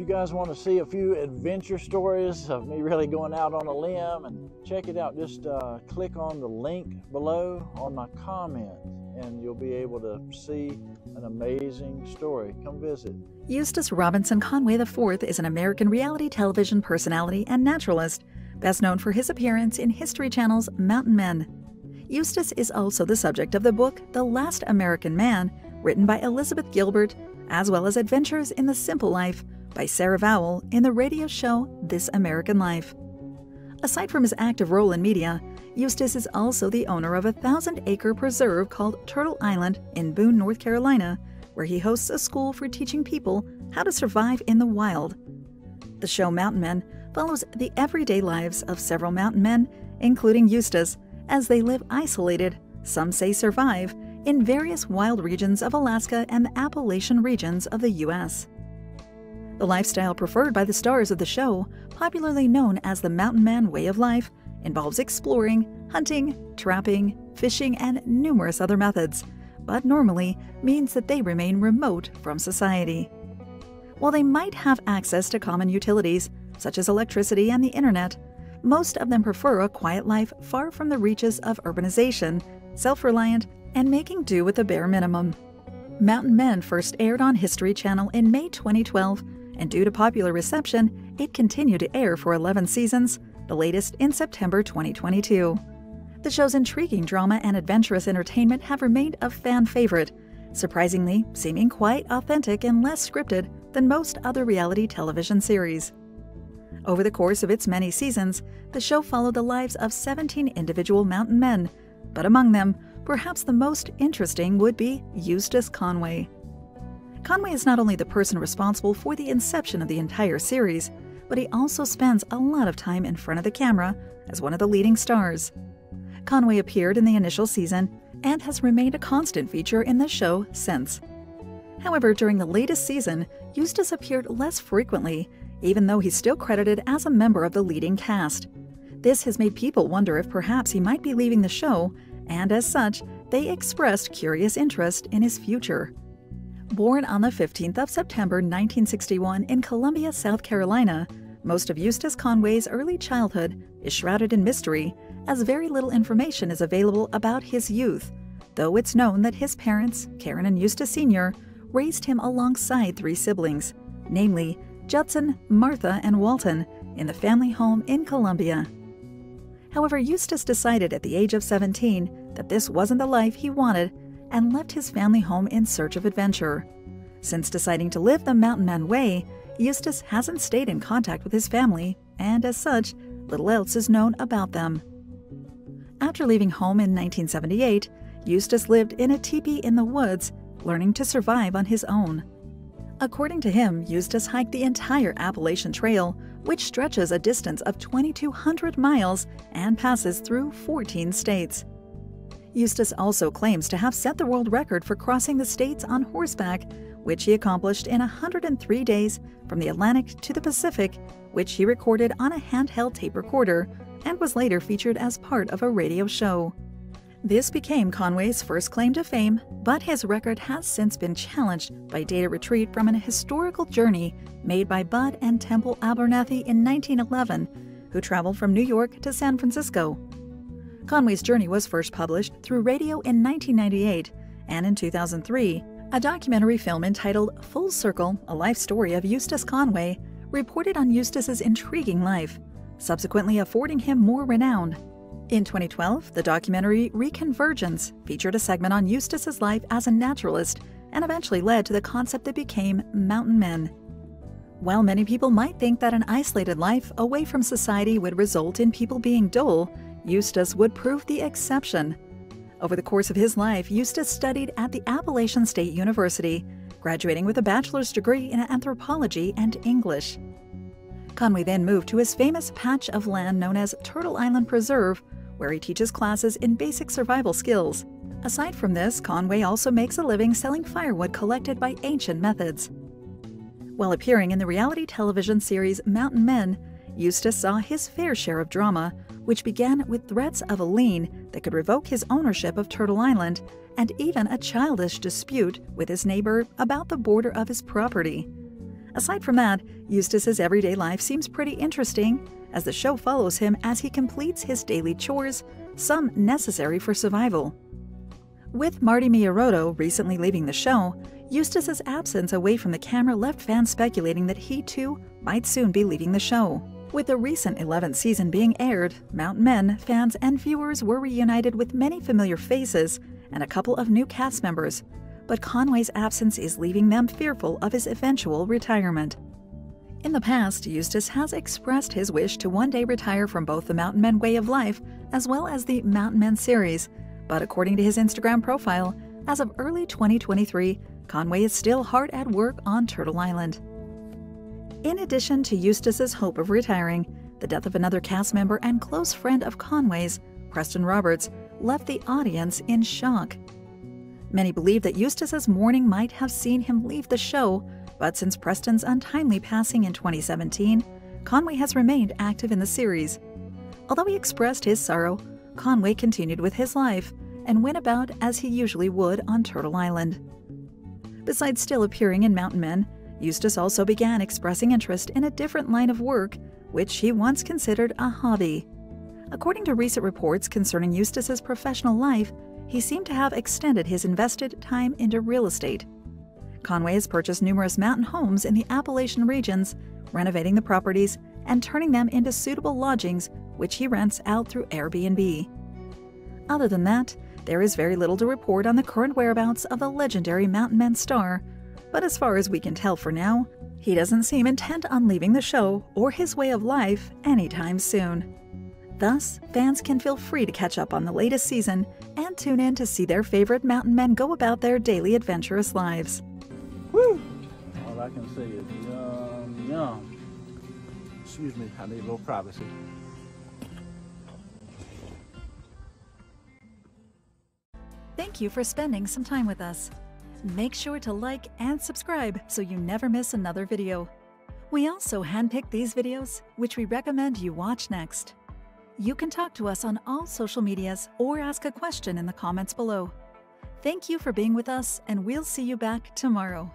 you guys want to see a few adventure stories of me really going out on a limb and check it out, just uh, click on the link below on my comments and you'll be able to see an amazing story. Come visit. Eustace Robinson Conway IV is an American reality television personality and naturalist, best known for his appearance in History Channel's Mountain Men. Eustace is also the subject of the book The Last American Man, written by Elizabeth Gilbert, as well as Adventures in the Simple Life by Sarah Vowell in the radio show This American Life. Aside from his active role in media, Eustace is also the owner of a thousand acre preserve called Turtle Island in Boone, North Carolina, where he hosts a school for teaching people how to survive in the wild. The show Mountain Men follows the everyday lives of several mountain men, including Eustace, as they live isolated, some say survive, in various wild regions of Alaska and the Appalachian regions of the U.S. The lifestyle preferred by the stars of the show, popularly known as the Mountain Man way of life, involves exploring, hunting, trapping, fishing, and numerous other methods, but normally means that they remain remote from society. While they might have access to common utilities, such as electricity and the internet, most of them prefer a quiet life far from the reaches of urbanization, self reliant, and making do with the bare minimum. Mountain Men first aired on History Channel in May 2012, and due to popular reception, it continued to air for 11 seasons, the latest in September 2022. The show's intriguing drama and adventurous entertainment have remained a fan favorite, surprisingly seeming quite authentic and less scripted than most other reality television series. Over the course of its many seasons, the show followed the lives of 17 individual mountain men, but among them, perhaps the most interesting would be Eustace Conway. Conway is not only the person responsible for the inception of the entire series, but he also spends a lot of time in front of the camera as one of the leading stars. Conway appeared in the initial season and has remained a constant feature in the show since. However, during the latest season, Eustace appeared less frequently, even though he's still credited as a member of the leading cast. This has made people wonder if perhaps he might be leaving the show, and as such, they expressed curious interest in his future. Born on the 15th of September 1961 in Columbia, South Carolina, most of Eustace Conway's early childhood is shrouded in mystery, as very little information is available about his youth, though it's known that his parents, Karen and Eustace Sr., raised him alongside three siblings, namely Judson, Martha, and Walton, in the family home in Columbia. However, Eustace decided at the age of 17 that this wasn't the life he wanted and left his family home in search of adventure. Since deciding to live the Mountain Man way, Eustace hasn't stayed in contact with his family, and as such, little else is known about them. After leaving home in 1978, Eustace lived in a teepee in the woods, learning to survive on his own. According to him, Eustace hiked the entire Appalachian Trail, which stretches a distance of 2,200 miles and passes through 14 states. Eustace also claims to have set the world record for crossing the states on horseback which he accomplished in 103 days from the Atlantic to the Pacific, which he recorded on a handheld tape recorder and was later featured as part of a radio show. This became Conway's first claim to fame, but his record has since been challenged by data retrieved from an historical journey made by Bud and Temple Abernathy in 1911, who traveled from New York to San Francisco. Conway's journey was first published through radio in 1998, and in 2003, a documentary film entitled Full Circle A Life Story of Eustace Conway reported on Eustace's intriguing life, subsequently affording him more renown. In 2012, the documentary Reconvergence featured a segment on Eustace's life as a naturalist and eventually led to the concept that became Mountain Men. While many people might think that an isolated life away from society would result in people being dull, Eustace would prove the exception. Over the course of his life, Eustace studied at the Appalachian State University, graduating with a bachelor's degree in anthropology and English. Conway then moved to his famous patch of land known as Turtle Island Preserve, where he teaches classes in basic survival skills. Aside from this, Conway also makes a living selling firewood collected by ancient methods. While appearing in the reality television series Mountain Men, Eustace saw his fair share of drama, which began with threats of a lien that could revoke his ownership of Turtle Island and even a childish dispute with his neighbor about the border of his property. Aside from that, Eustace's everyday life seems pretty interesting, as the show follows him as he completes his daily chores, some necessary for survival. With Marty Meierotto recently leaving the show, Eustace's absence away from the camera left fans speculating that he too might soon be leaving the show. With the recent 11th season being aired, Mountain Men fans and viewers were reunited with many familiar faces and a couple of new cast members, but Conway's absence is leaving them fearful of his eventual retirement. In the past, Eustace has expressed his wish to one day retire from both the Mountain Men way of life as well as the Mountain Men series, but according to his Instagram profile, as of early 2023, Conway is still hard at work on Turtle Island. In addition to Eustace's hope of retiring, the death of another cast member and close friend of Conway's, Preston Roberts, left the audience in shock. Many believe that Eustace's mourning might have seen him leave the show, but since Preston's untimely passing in 2017, Conway has remained active in the series. Although he expressed his sorrow, Conway continued with his life and went about as he usually would on Turtle Island. Besides still appearing in Mountain Men, Eustace also began expressing interest in a different line of work, which he once considered a hobby. According to recent reports concerning Eustace's professional life, he seemed to have extended his invested time into real estate. Conway has purchased numerous mountain homes in the Appalachian regions, renovating the properties and turning them into suitable lodgings, which he rents out through Airbnb. Other than that, there is very little to report on the current whereabouts of the legendary Mountain man star, but as far as we can tell for now, he doesn't seem intent on leaving the show or his way of life anytime soon. Thus, fans can feel free to catch up on the latest season and tune in to see their favorite mountain men go about their daily adventurous lives. Woo! All I can say is yum, yum. Excuse me, I need a little privacy. Thank you for spending some time with us. Make sure to like and subscribe so you never miss another video. We also handpick these videos, which we recommend you watch next. You can talk to us on all social medias or ask a question in the comments below. Thank you for being with us, and we'll see you back tomorrow.